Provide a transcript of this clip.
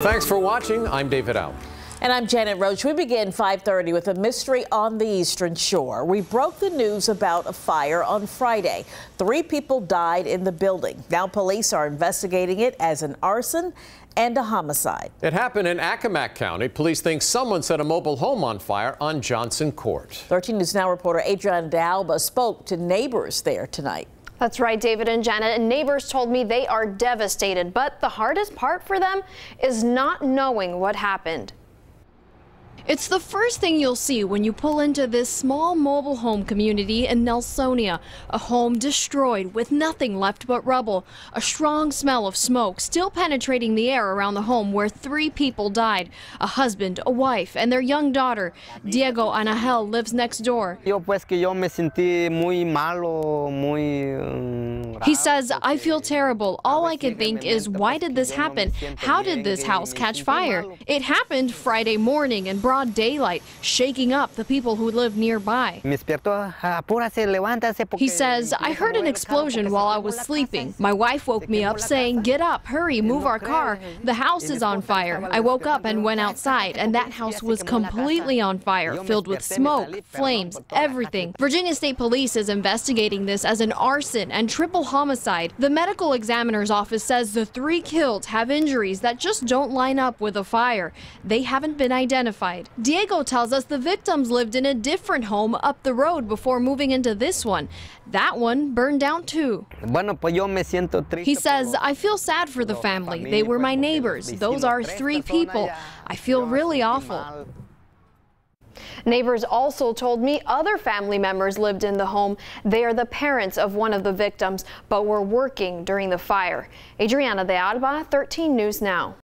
Thanks for watching. I'm David Alan. And I'm Janet Roach. We begin 5:30 with a mystery on the Eastern Shore. We broke the news about a fire on Friday. Three people died in the building. Now police are investigating it as an arson and a homicide. It happened in Accomack County. Police think someone set a mobile home on fire on Johnson Court. 13 News Now reporter Adriana de Alba spoke to neighbors there tonight. That's right, David and Janet. And neighbors told me they are devastated, but the hardest part for them is not knowing what happened. It's the first thing you'll see when you pull into this small mobile home community in Nelsonia. A home destroyed with nothing left but rubble. A strong smell of smoke still penetrating the air around the home where three people died. A husband, a wife, and their young daughter. Diego Anahel lives next door. Yo pues que yo me sentí muy malo, muy um, he says, I feel terrible. All I can think is, why did this happen? How did this house catch fire? It happened Friday morning in broad daylight, shaking up the people who live nearby. He says, I heard an explosion while I was sleeping. My wife woke me up saying, Get up, hurry, move our car. The house is on fire. I woke up and went outside, and that house was completely on fire, filled with smoke, flames, everything. Virginia State Police is investigating this as an arson and triple homicide. The medical examiner's office says the three killed have injuries that just don't line up with a fire. They haven't been identified. Diego tells us the victims lived in a different home up the road before moving into this one. That one burned down too. He says, I feel sad for the family. They were my neighbors. Those are three people. I feel really awful. Neighbors also told me other family members lived in the home. They are the parents of one of the victims, but were working during the fire. Adriana de Alba, 13 News Now.